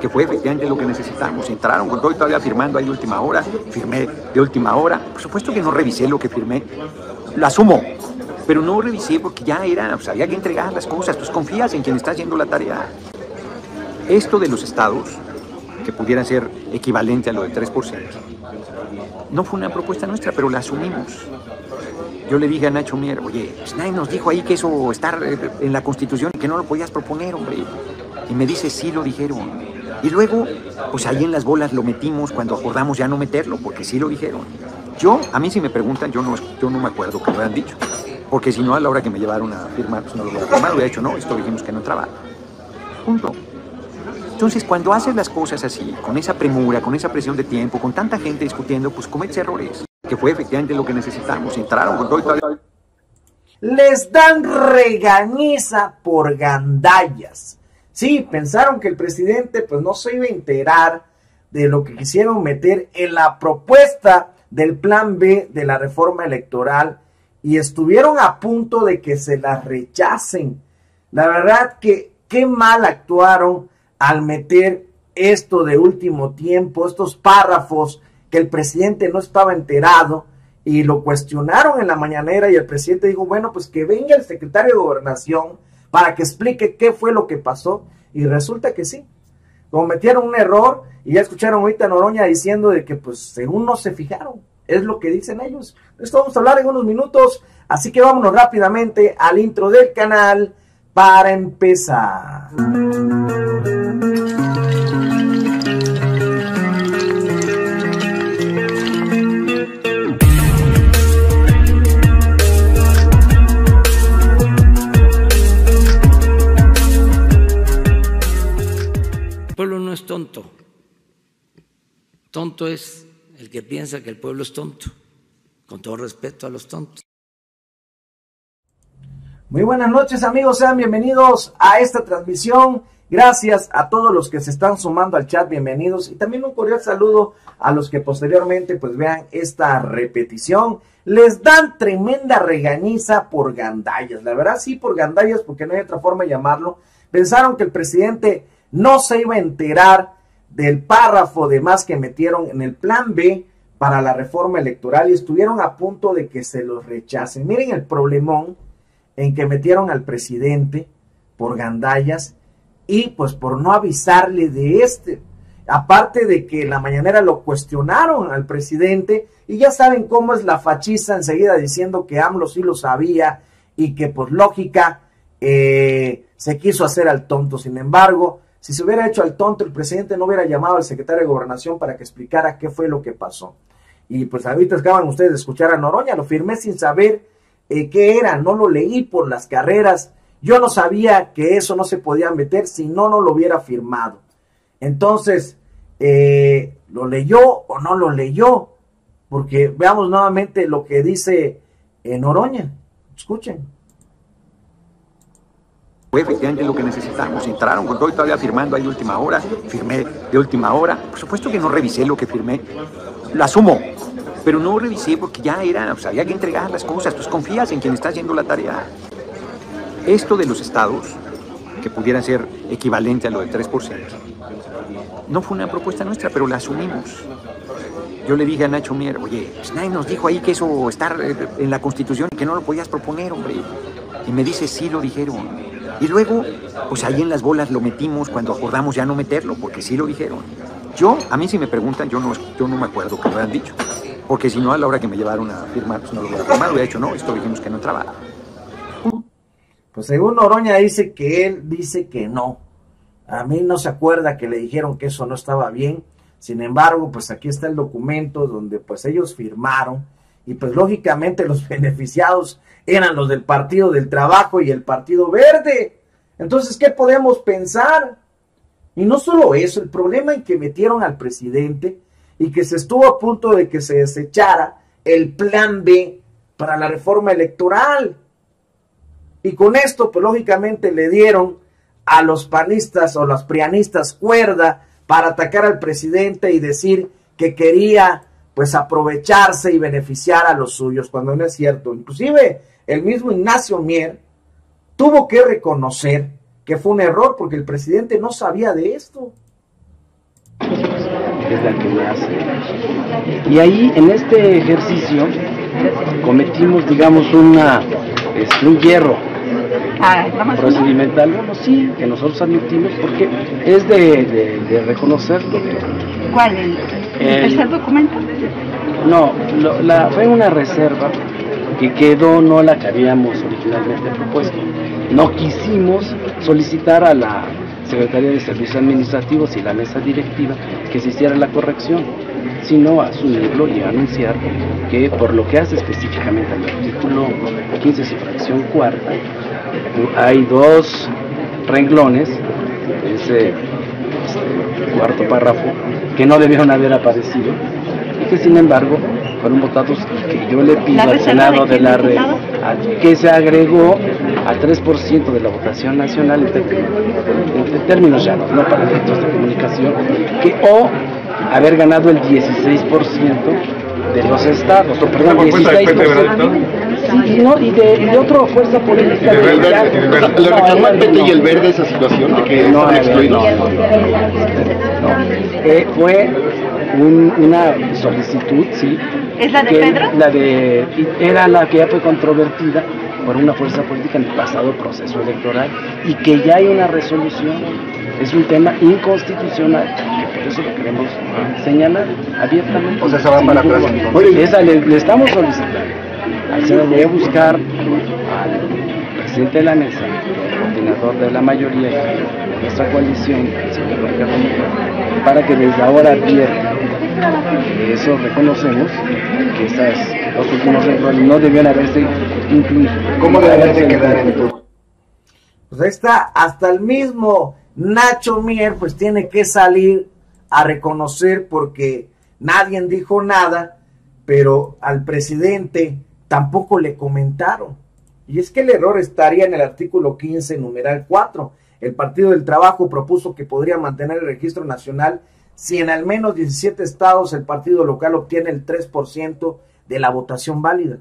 que fue efectivamente lo que necesitamos. Entraron con todo y todavía firmando ahí de última hora, firmé de última hora. Por supuesto que no revisé lo que firmé, lo asumo, pero no revisé porque ya era, sea, había que entregar las cosas. Tú confías en quien está haciendo la tarea. Esto de los estados, que pudieran ser equivalente a lo del 3%, no fue una propuesta nuestra, pero la asumimos. Yo le dije a Nacho Mier, oye, pues nos dijo ahí que eso está en la Constitución que no lo podías proponer, hombre. Y me dice, sí lo dijeron. Y luego, pues ahí en las bolas lo metimos cuando acordamos ya no meterlo, porque sí lo dijeron. Yo, a mí si me preguntan, yo no, yo no me acuerdo que lo hayan dicho. Porque si no, a la hora que me llevaron a firmar, pues no lo voy a firmar, hubiera dicho, no, esto dijimos que no entraba. Punto. Entonces, cuando haces las cosas así, con esa premura, con esa presión de tiempo, con tanta gente discutiendo, pues cometes errores, que fue efectivamente lo que necesitamos. Entraron con todo y todavía... Les dan regañiza por gandallas. Sí, pensaron que el presidente pues no se iba a enterar de lo que quisieron meter en la propuesta del plan B de la reforma electoral y estuvieron a punto de que se la rechacen. La verdad que qué mal actuaron al meter esto de último tiempo, estos párrafos que el presidente no estaba enterado y lo cuestionaron en la mañanera y el presidente dijo, bueno, pues que venga el secretario de gobernación para que explique qué fue lo que pasó y resulta que sí, cometieron un error y ya escucharon ahorita a Noroña diciendo de que pues según no se fijaron, es lo que dicen ellos. Esto vamos a hablar en unos minutos, así que vámonos rápidamente al intro del canal para empezar. Tonto es el que piensa que el pueblo es tonto, con todo respeto a los tontos. Muy buenas noches amigos, sean bienvenidos a esta transmisión. Gracias a todos los que se están sumando al chat, bienvenidos. Y también un cordial saludo a los que posteriormente pues vean esta repetición. Les dan tremenda regañiza por gandallas. La verdad sí por gandallas porque no hay otra forma de llamarlo. Pensaron que el presidente no se iba a enterar del párrafo de más que metieron en el plan B para la reforma electoral y estuvieron a punto de que se los rechacen. Miren el problemón en que metieron al presidente por gandallas y pues por no avisarle de este. Aparte de que la mañanera lo cuestionaron al presidente y ya saben cómo es la fachiza enseguida diciendo que AMLO sí lo sabía y que por lógica eh, se quiso hacer al tonto. Sin embargo, si se hubiera hecho al tonto, el presidente no hubiera llamado al secretario de Gobernación para que explicara qué fue lo que pasó. Y pues ahorita acaban ustedes de escuchar a Noroña, lo firmé sin saber eh, qué era, no lo leí por las carreras, yo no sabía que eso no se podía meter si no, no lo hubiera firmado. Entonces, eh, ¿lo leyó o no lo leyó? Porque veamos nuevamente lo que dice eh, Noroña. Escuchen. Fue efectivamente lo que necesitamos. Entraron con todo y todavía firmando ahí de última hora, firmé de última hora. Por supuesto que no revisé lo que firmé, lo asumo, pero no revisé porque ya era, sea, había que entregar las cosas. Tú confías en quien está haciendo la tarea. Esto de los estados, que pudieran ser equivalente a lo del 3%, no fue una propuesta nuestra, pero la asumimos. Yo le dije a Nacho Mier, oye, pues nos dijo ahí que eso está en la Constitución y que no lo podías proponer, hombre. Y me dice, sí lo dijeron. Y luego, pues ahí en las bolas lo metimos cuando acordamos ya no meterlo, porque sí lo dijeron. Yo, a mí si me preguntan, yo no, yo no me acuerdo que lo hayan dicho. Porque si no, a la hora que me llevaron a firmar, pues no lo voy a firmar, hubiera dicho, no, esto dijimos que no entraba. Pues según Oroña dice que él dice que no. A mí no se acuerda que le dijeron que eso no estaba bien. Sin embargo, pues aquí está el documento donde pues ellos firmaron y pues lógicamente los beneficiados eran los del Partido del Trabajo y el Partido Verde. Entonces, ¿qué podemos pensar? Y no solo eso, el problema en que metieron al presidente y que se estuvo a punto de que se desechara el plan B para la reforma electoral. Y con esto, pues lógicamente le dieron a los panistas o los prianistas cuerda para atacar al presidente y decir que quería pues aprovecharse y beneficiar a los suyos, cuando no es cierto. Inclusive el mismo Ignacio Mier tuvo que reconocer que fue un error porque el presidente no sabía de esto. es la que más... Y ahí, en este ejercicio, cometimos, digamos, una, este, un hierro Ah, procedimental, bueno, sí, que nosotros admitimos, porque es de, de, de reconocerlo. ¿Cuál? ¿El, el tercer documento? No, lo- la, fue una reserva que quedó, no la que habíamos originalmente propuesto. No quisimos solicitar a la Secretaría de Servicios Administrativos y la mesa directiva que se hiciera la corrección, sino asumirlo y anunciar que por lo que hace específicamente al artículo 15, su fracción cuarta, hay dos renglones, ese este, cuarto párrafo, que no debieron haber aparecido y que sin embargo fueron votados y que yo le pido ¿La al Senado de la re- diputado? a- que se agregó a 3% de la votación nacional en, términos- en términos llanos, no para efectos de comunicación, que o haber ganado el 16% de los estados, o perdón, Por fuerza del PT, 16%. Sí, y, no, y, de, y de otra fuerza política. Y del de- verde, ya- y del verde. no, ¿Le reclamó el PT y el verde esa situación de que No, excluidos? Eh, fue un- una solicitud, sí. ¿Es la de que Pedro? La de, era la que ya fue controvertida por una fuerza política en el pasado proceso electoral y que ya hay una resolución. Es un tema inconstitucional, que por eso lo queremos señalar abiertamente. O sea, se va para atrás. Esa le, le estamos solicitando. Al Senado voy a buscar al presidente de la mesa, coordinador de la mayoría de nuestra coalición, el señor Mejía, para que desde ahora advierta que eso reconocemos que esas dos últimos renglones no debían haberse incluido. ¿Cómo debería de quedar incluido. entonces? Pues ahí está, hasta el mismo Nacho Mier pues tiene que salir a reconocer porque nadie dijo nada, pero al presidente tampoco le comentaron. Y es que el error estaría en el artículo 15, numeral 4. El Partido del Trabajo propuso que podría mantener el registro nacional si en al menos 17 estados el partido local obtiene el 3% de la votación válida.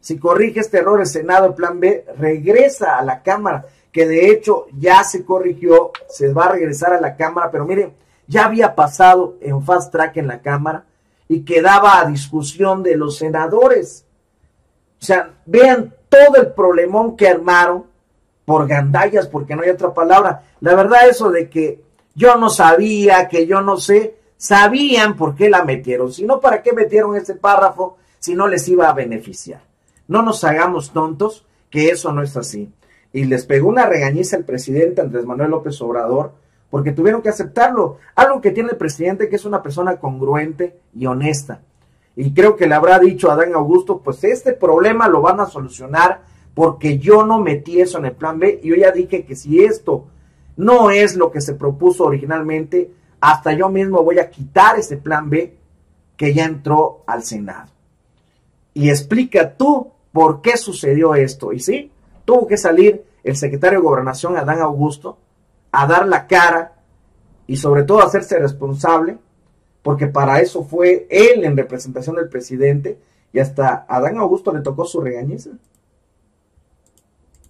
Si corrige este error el Senado, el plan B regresa a la Cámara, que de hecho ya se corrigió, se va a regresar a la Cámara, pero miren, ya había pasado en fast track en la Cámara y quedaba a discusión de los senadores. O sea, vean todo el problemón que armaron por gandallas, porque no hay otra palabra. La verdad, eso de que yo no sabía, que yo no sé, sabían por qué la metieron. Si no, ¿para qué metieron ese párrafo si no les iba a beneficiar? No nos hagamos tontos, que eso no es así. Y les pegó una regañiza el presidente Andrés Manuel López Obrador, porque tuvieron que aceptarlo. Algo que tiene el presidente que es una persona congruente y honesta. Y creo que le habrá dicho a Adán Augusto, pues este problema lo van a solucionar porque yo no metí eso en el plan B. Y yo ya dije que si esto no es lo que se propuso originalmente, hasta yo mismo voy a quitar ese plan B que ya entró al Senado. Y explica tú por qué sucedió esto. Y sí, tuvo que salir el secretario de Gobernación, Adán Augusto, a dar la cara y sobre todo hacerse responsable, porque para eso fue él en representación del presidente y hasta Adán Augusto le tocó su regañiza.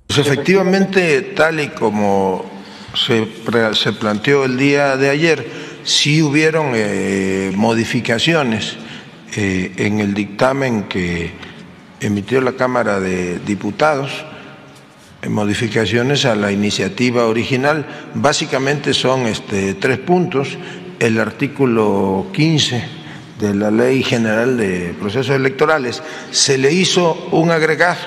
Pues efectivamente, tal y como se, se planteó el día de ayer, sí hubieron eh, modificaciones eh, en el dictamen que emitió la Cámara de Diputados, eh, modificaciones a la iniciativa original. Básicamente son este, tres puntos. El artículo 15 de la Ley General de Procesos Electorales. Se le hizo un agregado,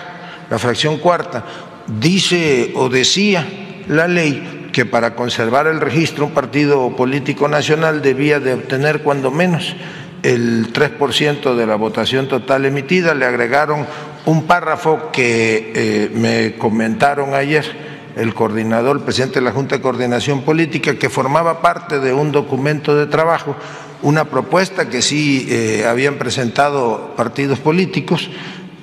la fracción cuarta, dice o decía la ley que para conservar el registro un partido político nacional debía de obtener cuando menos el 3% de la votación total emitida, le agregaron un párrafo que eh, me comentaron ayer el coordinador, el presidente de la Junta de Coordinación Política, que formaba parte de un documento de trabajo, una propuesta que sí eh, habían presentado partidos políticos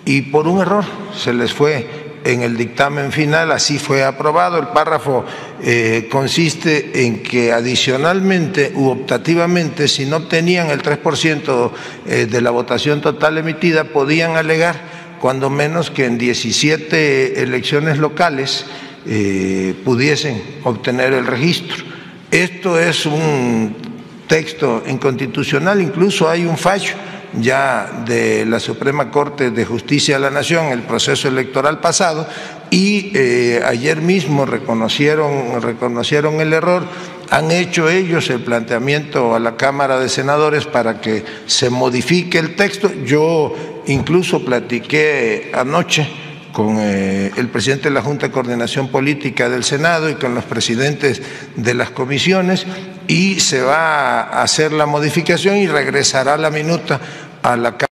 y por un error se les fue en el dictamen final, así fue aprobado. El párrafo eh, consiste en que adicionalmente u optativamente, si no obtenían el 3% eh, de la votación total emitida, podían alegar cuando menos que en 17 elecciones locales eh, pudiesen obtener el registro. Esto es un texto inconstitucional, incluso hay un fallo ya de la Suprema Corte de Justicia de la Nación, el proceso electoral pasado, y eh, ayer mismo reconocieron, reconocieron el error, han hecho ellos el planteamiento a la Cámara de Senadores para que se modifique el texto. Yo incluso platiqué anoche con eh, el presidente de la Junta de Coordinación Política del Senado y con los presidentes de las comisiones y se va a hacer la modificación y regresará la minuta a la Cámara.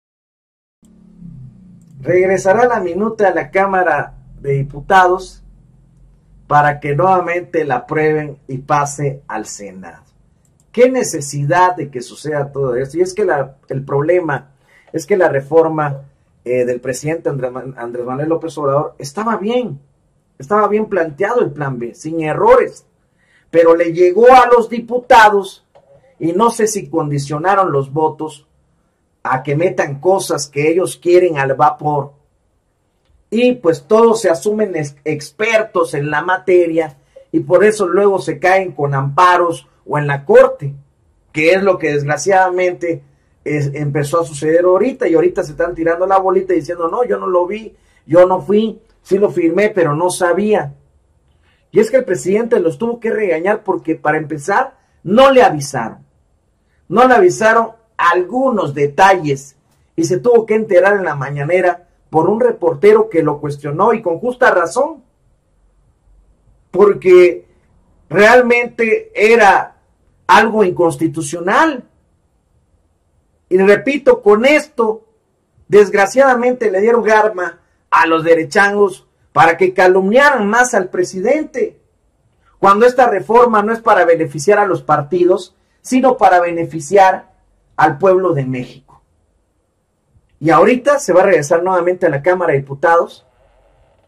Regresará la minuta a la Cámara de Diputados para que nuevamente la aprueben y pase al Senado. ¿Qué necesidad de que suceda todo esto? Y es que el problema es que la reforma eh, del presidente Andrés, Manuel López Obrador estaba bien, estaba bien planteado el plan B, sin errores, pero le llegó a los diputados y no sé si condicionaron los votos a que metan cosas que ellos quieren al vapor. Y pues todos se asumen expertos en la materia y por eso luego se caen con amparos o en la corte, que es lo que desgraciadamente empezó a suceder ahorita y ahorita se están tirando la bolita diciendo, no, yo no lo vi, yo no fui, sí lo firmé, pero no sabía. Y es que el presidente los tuvo que regañar porque para empezar no le avisaron. No le avisaron algunos detalles y se tuvo que enterar en la mañanera por un reportero que lo cuestionó y con justa razón. Porque realmente era algo inconstitucional y repito, con esto, desgraciadamente le dieron arma a los derechangos para que calumniaran más al presidente. Cuando esta reforma no es para beneficiar a los partidos, sino para beneficiar al pueblo de México. Y ahorita se va a regresar nuevamente a la Cámara de Diputados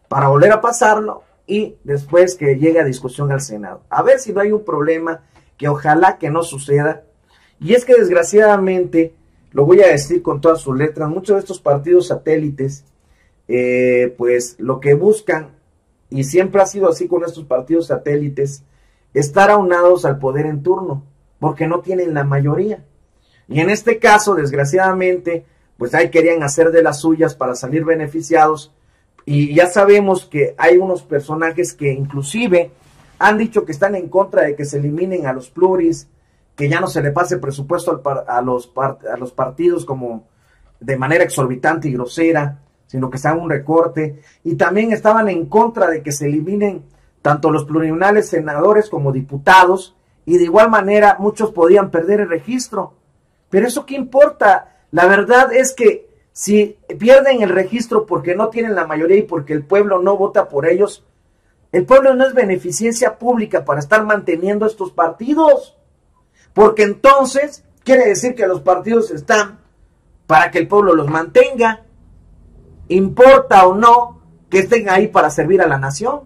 para volver a pasarlo y después que llegue a discusión al Senado. A ver si no hay un problema que ojalá que no suceda. Y es que desgraciadamente lo voy a decir con todas sus letras, muchos de estos partidos satélites, eh, pues lo que buscan, y siempre ha sido así con estos partidos satélites, estar aunados al poder en turno, porque no tienen la mayoría. Y en este caso, desgraciadamente, pues ahí querían hacer de las suyas para salir beneficiados. Y ya sabemos que hay unos personajes que inclusive han dicho que están en contra de que se eliminen a los pluris, que ya no se le pase presupuesto a, los a los partidos como de manera exorbitante y grosera, sino que se haga un recorte. Y también estaban en contra de que se eliminen tanto los plurinominales senadores como diputados, y de igual manera muchos podían perder el registro. Pero eso qué importa? La verdad es que si pierden el registro porque no tienen la mayoría y porque el pueblo no vota por ellos, el pueblo no es beneficencia pública para estar manteniendo estos partidos. Porque entonces quiere decir que los partidos están para que el pueblo los mantenga. Importa o no que estén ahí para servir a la nación.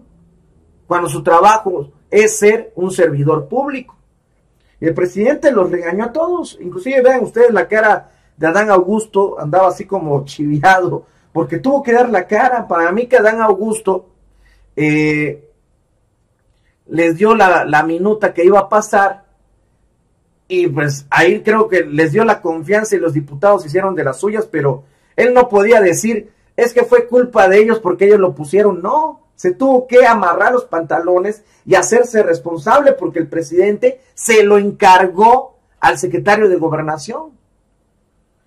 Cuando su trabajo es ser un servidor público. El presidente los regañó a todos. Inclusive vean ustedes la cara de Adán Augusto. Andaba así como chiviado. Porque tuvo que dar la cara. Para mí que Adán Augusto eh, les dio la minuta que iba a pasar y pues ahí creo que les dio la confianza y los diputados hicieron de las suyas, pero él no podía decir, es que fue culpa de ellos porque ellos lo pusieron, no, se tuvo que amarrar los pantalones y hacerse responsable porque el presidente se lo encargó al secretario de gobernación.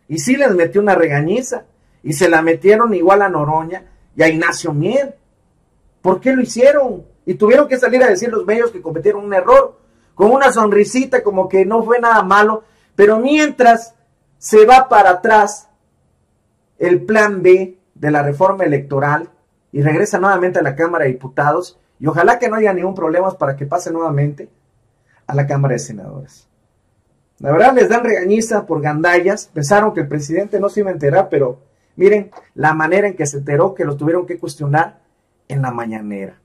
Y sí les metió una regañiza y se la metieron igual a Noroña y a Ignacio Miel. ¿Por qué lo hicieron? Y tuvieron que salir a decir los medios que cometieron un error con una sonrisita como que no fue nada malo, pero mientras se va para atrás el plan B de la reforma electoral y regresa nuevamente a la Cámara de Diputados y ojalá que no haya ningún problema para que pase nuevamente a la Cámara de Senadores. La verdad les dan regañiza por gandallas, pensaron que el presidente no se iba a enterar, pero miren la manera en que se enteró que lo tuvieron que cuestionar en la mañanera.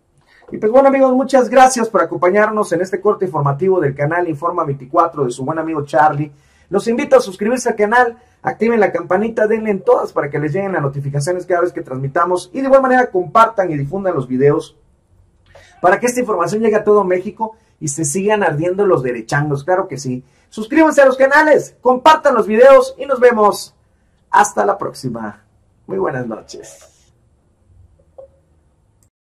Y pues bueno amigos, muchas gracias por acompañarnos en este corte informativo del canal Informa 24 de su buen amigo Charlie. Los invito a suscribirse al canal, activen la campanita, denle en todas para que les lleguen las notificaciones cada vez que transmitamos y de igual manera compartan y difundan los videos para que esta información llegue a todo México y se sigan ardiendo los derechangos, claro que sí. Suscríbanse a los canales, compartan los videos y nos vemos hasta la próxima. Muy buenas noches.